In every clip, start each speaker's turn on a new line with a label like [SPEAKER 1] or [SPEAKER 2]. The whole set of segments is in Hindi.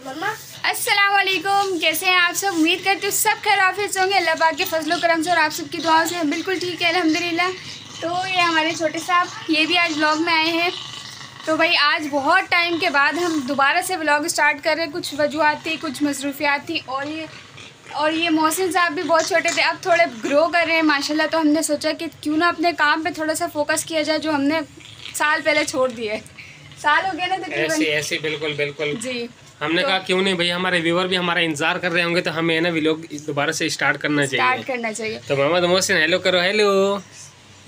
[SPEAKER 1] अस्सलाम वालेकुम कैसे हैं आप सब? उम्मीद करते हो सब खैर ऑफ़िस होंगे। अल्लाह पाक के फजलो करम से और आप सबकी दुआओं से बिल्कुल ठीक है अल्हम्दुलिल्लाह। तो ये हमारे छोटे साहब ये भी आज ब्लॉग में आए हैं। तो भाई आज बहुत टाइम के बाद हम दोबारा से ब्लॉग स्टार्ट कर रहे हैं। कुछ वजूहत थी कुछ मसरूफियात थी और ये और ये मोहसिन साहब भी बहुत छोटे थे। अब थोड़े ग्रो कर रहे हैं माशाल्लाह। तो हमने सोचा कि क्यों ना अपने काम पे थोड़ा सा फोकस किया जाए जो हमने साल पहले छोड़ दिए। साल हो गया ना
[SPEAKER 2] ऐसे
[SPEAKER 1] तकरीबन
[SPEAKER 2] ऐसे बिल्कुल बिल्कुल।
[SPEAKER 1] जी।
[SPEAKER 2] हमने
[SPEAKER 1] तो-
[SPEAKER 2] कहा क्यों नहीं भाई हमारे व्यूवर भी हमारा इंतज़ार कर रहे होंगे तो हमें ना व्लॉग दोबारा से स्टार्ट करना
[SPEAKER 1] स्टार्ट
[SPEAKER 2] चाहिए।
[SPEAKER 1] करना चाहिए।
[SPEAKER 2] तो मोहम्मद मोहसिन हेलो करो हेलो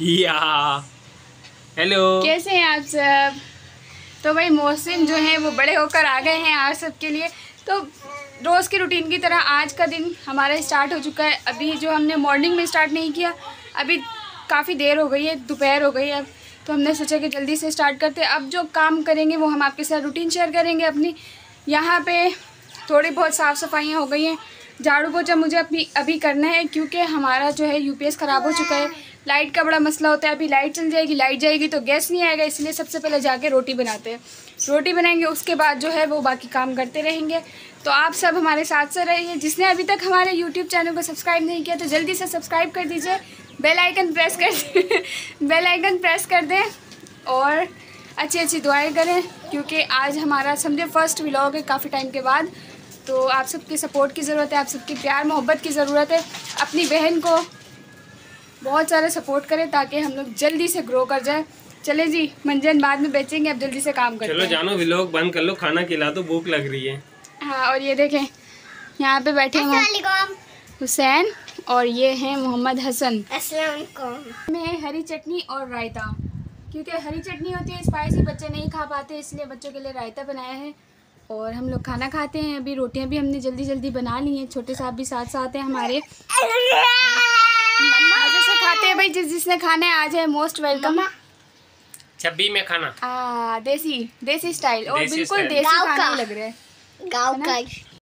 [SPEAKER 2] या। हेलो
[SPEAKER 1] कैसे हैं आप सब? तो भाई मोहसिन जो है वो बड़े होकर आ गए हैं आप सबके लिए। तो रोज़ की रूटीन की तरह आज का दिन हमारा स्टार्ट हो चुका है। अभी जो हमने मॉर्निंग में स्टार्ट नहीं किया अभी काफ़ी देर हो गई है दोपहर हो गई है अब। तो हमने सोचा कि जल्दी से स्टार्ट करते हैं। अब जो काम करेंगे वो हम आपके साथ रूटीन शेयर करेंगे अपनी। यहाँ पे थोड़ी बहुत साफ़ सफाइयाँ हो गई हैं। झाड़ू पोछा मुझे अपनी अभी करना है क्योंकि हमारा जो है यूपीएस ख़राब हो चुका है। लाइट का बड़ा मसला होता है। अभी लाइट चल जाएगी, लाइट जाएगी तो गैस नहीं आएगा, इसलिए सबसे पहले जाके रोटी बनाते हैं। रोटी बनाएँगे, उसके बाद जो है वो बाकी काम करते रहेंगे। तो आप सब हमारे साथ से रहिए। जिसने अभी तक हमारे यूट्यूब चैनल को सब्सक्राइब नहीं किया तो जल्दी से सब्सक्राइब कर दीजिए। बेल आइकन प्रेस कर बेल आइकन प्रेस कर दें और अच्छी अच्छी दुआएँ करें क्योंकि आज हमारा समझे फ़र्स्ट व्लॉग है काफ़ी टाइम के बाद। तो आप सबकी सपोर्ट की ज़रूरत है आप सबकी प्यार मोहब्बत की ज़रूरत है। अपनी बहन को बहुत सारा सपोर्ट करें ताकि हम लोग जल्दी से ग्रो कर जाए। चले जी मंजन बाद में बेचेंगे अब जल्दी से काम करें
[SPEAKER 2] चलो जानो व्लॉग बंद कर लो खाना खिला दो भूख लग रही है।
[SPEAKER 1] हाँ और ये देखें यहाँ पे बैठे हैं हुसैन और ये हैं मोहम्मद हसन। में हरी चटनी और रायता। क्योंकि हरी चटनी होती है स्पाइसी बच्चे नहीं खा पाते इसलिए बच्चों के लिए रायता बनाया है। और हम लोग खाना खाते हैं अभी रोटियाँ भी हमने जल्दी जल्दी बना ली हैं छोटे साहब भी साथ साथ हैं हमारे। मज़े से खाते हैं भाई जिस जिसने खाना है आज है मोस्ट वेलकम
[SPEAKER 2] छब्बी में खाना।
[SPEAKER 1] आ देसी देसी स्टाइल और बिल्कुल देसी खाना लग रहा है।
[SPEAKER 3] गाँव का
[SPEAKER 1] ना?